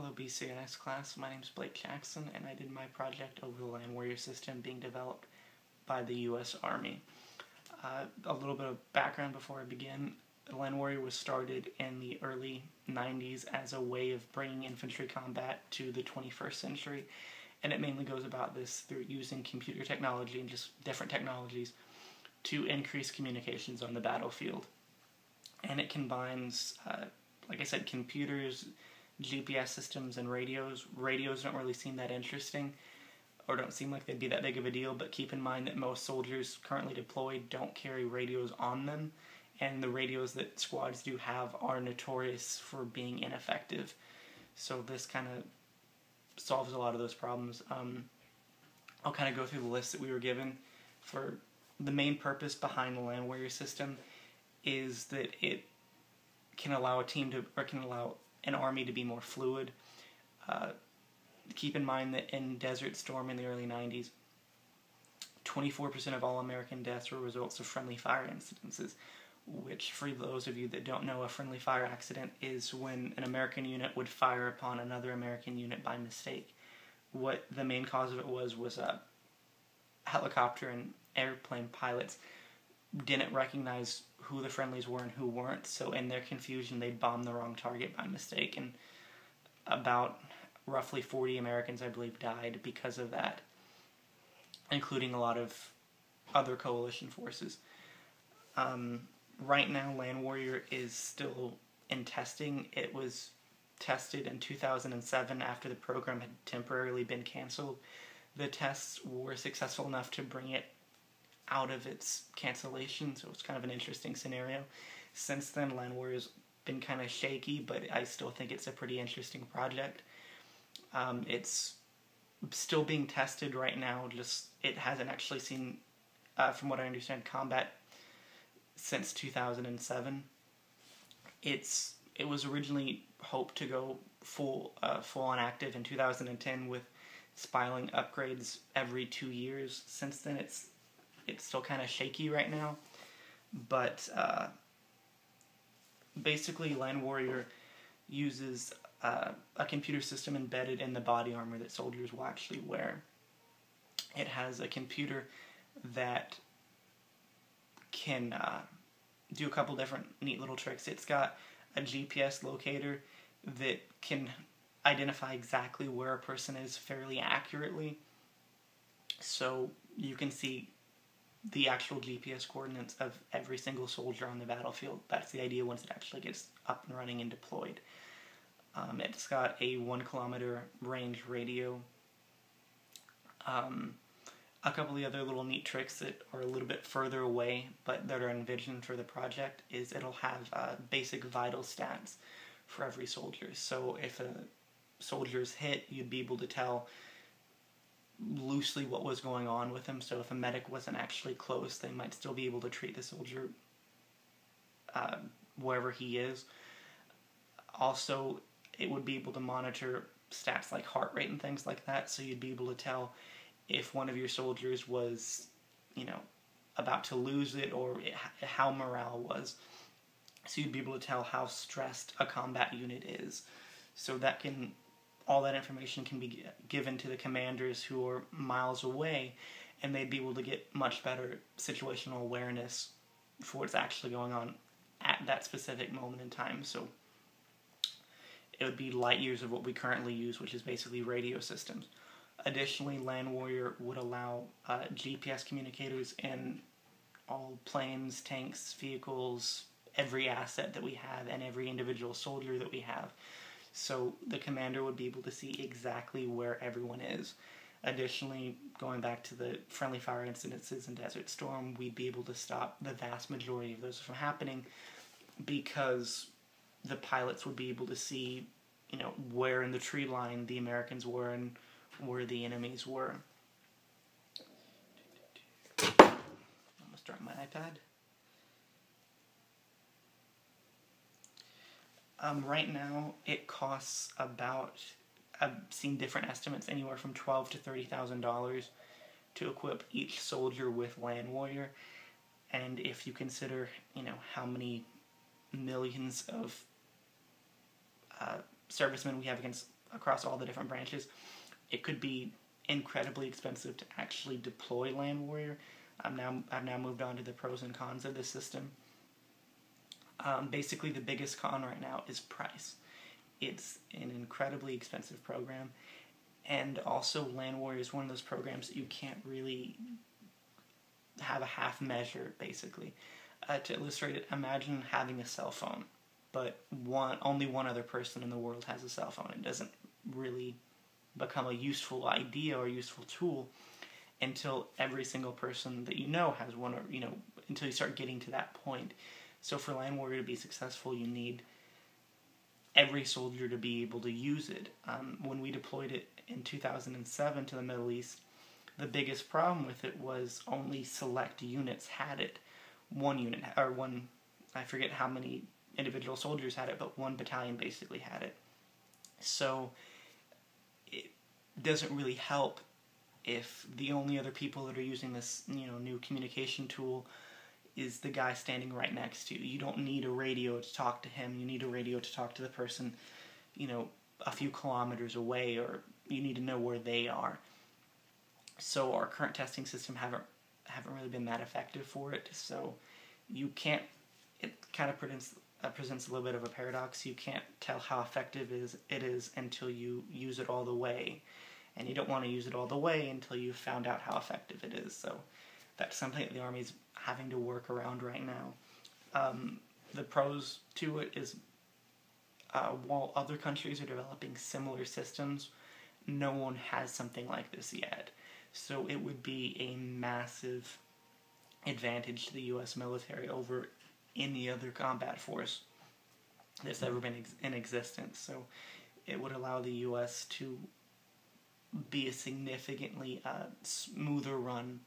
Hello BCIS class, my name is Blake Jackson and I did my project over the Land Warrior system being developed by the U.S. Army. Uh, a little bit of background before I begin. Land Warrior was started in the early 90s as a way of bringing infantry combat to the 21st century and it mainly goes about this through using computer technology and just different technologies to increase communications on the battlefield. And it combines, uh, like I said, computers, GPS systems, and radios. Radios don't really seem that interesting or don't seem like they'd be that big of a deal, but keep in mind that most soldiers currently deployed don't carry radios on them, and the radios that squads do have are notorious for being ineffective. So this kind of solves a lot of those problems. Um, I'll kind of go through the list that we were given for the main purpose behind the land warrior system is that it can allow a team to, or can allow an army to be more fluid. Uh, keep in mind that in Desert Storm in the early 90s, 24% of all American deaths were results of friendly fire incidences, which, for those of you that don't know, a friendly fire accident is when an American unit would fire upon another American unit by mistake. What the main cause of it was was a helicopter and airplane pilots didn't recognize who the friendlies were and who weren't, so in their confusion, they bombed the wrong target by mistake, and about roughly 40 Americans, I believe, died because of that, including a lot of other coalition forces. Um, right now, Land Warrior is still in testing. It was tested in 2007 after the program had temporarily been canceled. The tests were successful enough to bring it out of its cancellation, so it's kind of an interesting scenario. Since then, Land Warrior's been kind of shaky, but I still think it's a pretty interesting project. Um, it's still being tested right now. Just it hasn't actually seen, uh, from what I understand, combat since 2007. It's it was originally hoped to go full uh, full on active in 2010 with spiral upgrades every two years. Since then, it's it's still kind of shaky right now, but uh, basically, Land Warrior uses uh, a computer system embedded in the body armor that soldiers will actually wear. It has a computer that can uh, do a couple different neat little tricks. It's got a GPS locator that can identify exactly where a person is fairly accurately. So you can see the actual GPS coordinates of every single soldier on the battlefield. That's the idea once it actually gets up and running and deployed. Um, it's got a one kilometer range radio. Um, a couple of the other little neat tricks that are a little bit further away but that are envisioned for the project is it'll have uh, basic vital stats for every soldier. So if a soldier's hit, you'd be able to tell loosely what was going on with him. So if a medic wasn't actually close, they might still be able to treat the soldier uh, wherever he is. Also, it would be able to monitor stats like heart rate and things like that. So you'd be able to tell if one of your soldiers was, you know, about to lose it or it, how morale was. So you'd be able to tell how stressed a combat unit is. So that can all that information can be given to the commanders who are miles away, and they'd be able to get much better situational awareness for what's actually going on at that specific moment in time. So it would be light years of what we currently use, which is basically radio systems. Additionally, Land Warrior would allow uh, GPS communicators in all planes, tanks, vehicles, every asset that we have, and every individual soldier that we have. So the commander would be able to see exactly where everyone is. Additionally, going back to the friendly fire incidences in Desert Storm, we'd be able to stop the vast majority of those from happening because the pilots would be able to see, you know, where in the tree line the Americans were and where the enemies were. Almost dropped my iPad. Um, right now, it costs about. I've seen different estimates, anywhere from twelve to thirty thousand dollars, to equip each soldier with Land Warrior. And if you consider, you know, how many millions of uh, servicemen we have against across all the different branches. It could be incredibly expensive to actually deploy Land Warrior. I'm now I've now moved on to the pros and cons of the system. Um, basically, the biggest con right now is price. It's an incredibly expensive program, and also Land Warrior is one of those programs that you can't really have a half measure. Basically, uh, to illustrate it, imagine having a cell phone, but one only one other person in the world has a cell phone. It doesn't really become a useful idea or useful tool until every single person that you know has one or you know until you start getting to that point so for land warrior to be successful you need every soldier to be able to use it. Um, when we deployed it in 2007 to the middle east the biggest problem with it was only select units had it. One unit or one i forget how many individual soldiers had it but one battalion basically had it. So it doesn't really help if the only other people that are using this you know new communication tool is the guy standing right next to you. You don't need a radio to talk to him. You need a radio to talk to the person, you know, a few kilometers away, or you need to know where they are. So our current testing system haven't haven't really been that effective for it. So you can't. It kind of presents uh, presents a little bit of a paradox. You can't tell how effective is it is until you use it all the way and you don't want to use it all the way until you've found out how effective it is. So that's something that the Army's having to work around right now. Um, the pros to it is uh, while other countries are developing similar systems, no one has something like this yet. So it would be a massive advantage to the U.S. military over any other combat force that's ever been ex- in existence. So it would allow the U.S. to be a significantly uh, smoother run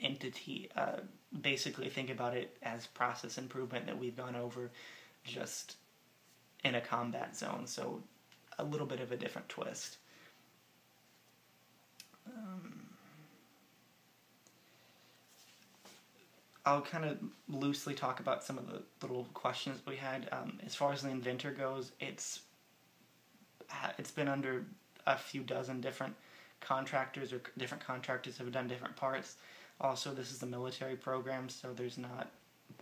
entity. Uh, basically, think about it as process improvement that we've gone over just in a combat zone. So, a little bit of a different twist. Um, I'll kind of loosely talk about some of the little questions we had. Um, as far as the inventor goes, it's it's been under a few dozen different contractors or different contractors have done different parts. Also, this is a military program, so there's not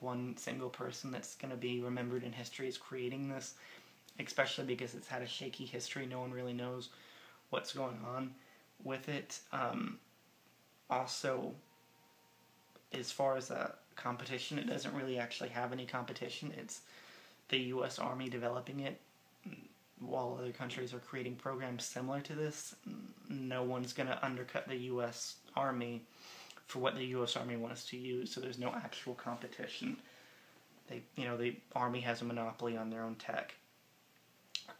one single person that's going to be remembered in history as creating this, especially because it's had a shaky history. No one really knows what's going on with it. Um, also, as far as a competition, it doesn't really actually have any competition. It's the U.S. Army developing it while other countries are creating programs similar to this, no one's going to undercut the U.S. Army for what the U.S. Army wants to use. So there's no actual competition. They, you know, the Army has a monopoly on their own tech.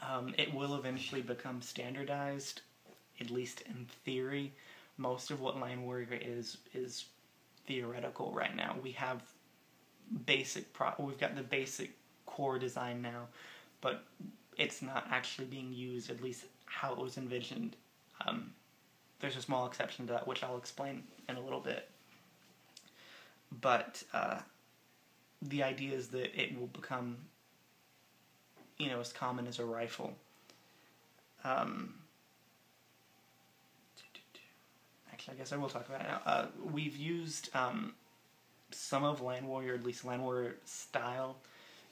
Um, it will eventually become standardized, at least in theory. Most of what Land Warrior is is theoretical right now. We have basic pro. We've got the basic core design now, but it's not actually being used, at least how it was envisioned. Um, there's a small exception to that, which I'll explain in a little bit. But uh, the idea is that it will become, you know, as common as a rifle. Um, actually, I guess I will talk about it now. Uh, we've used um, some of Land Warrior, at least Land Warrior style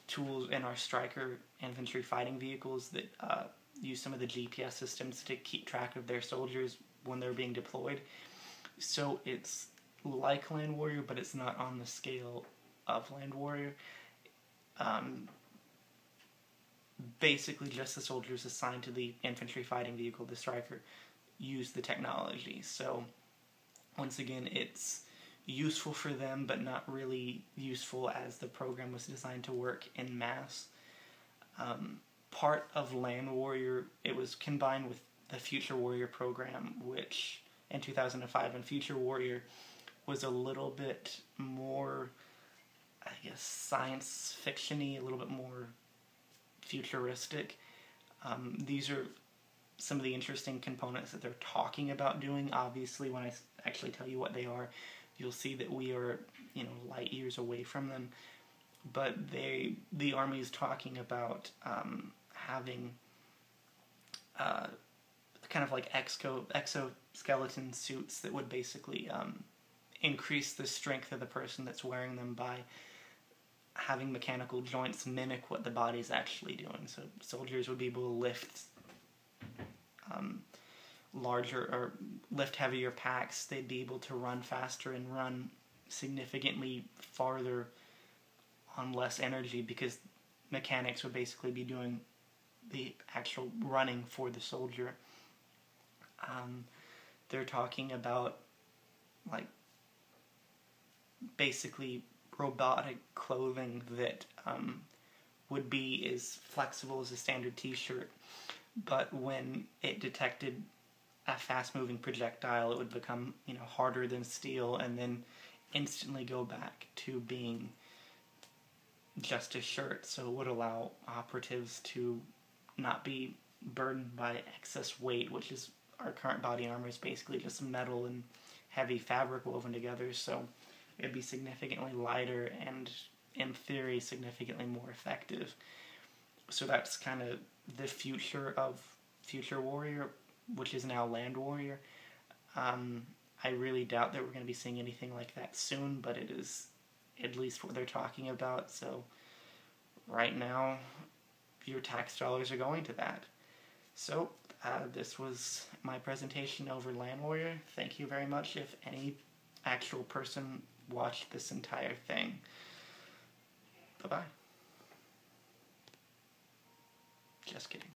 tools in our Stryker infantry fighting vehicles that uh, use some of the GPS systems to keep track of their soldiers when they're being deployed. So it's like Land Warrior, but it's not on the scale of Land Warrior. Um, basically, just the soldiers assigned to the infantry fighting vehicle, the Stryker, use the technology. So, once again, it's useful for them, but not really useful as the program was designed to work in mass. Um, part of Land Warrior, it was combined with the Future Warrior program, which in 2005 and Future Warrior was a little bit more, I guess, science fictiony, a little bit more futuristic. Um, these are some of the interesting components that they're talking about doing. Obviously, when I actually tell you what they are, you'll see that we are, you know, light years away from them. But they, the army is talking about um, having uh, kind of like exo exoskeleton suits that would basically um, increase the strength of the person that's wearing them by having mechanical joints mimic what the body's actually doing. So soldiers would be able to lift um, larger or lift heavier packs. They'd be able to run faster and run significantly farther on less energy because mechanics would basically be doing the actual running for the soldier. Um, they're talking about like basically robotic clothing that um, would be as flexible as a standard t-shirt but when it detected a fast-moving projectile it would become you know harder than steel and then instantly go back to being just a shirt. So it would allow operatives to not be burdened by excess weight which is our current body armor is basically just metal and heavy fabric woven together so it'd be significantly lighter and, in theory, significantly more effective. So that's kind of the future of Future Warrior, which is now Land Warrior. Um, I really doubt that we're going to be seeing anything like that soon, but it is at least what they're talking about. So right now, your tax dollars are going to that. So uh, this was my presentation over Land Warrior. Thank you very much. If any actual person watched this entire thing. Bye bye. Just kidding.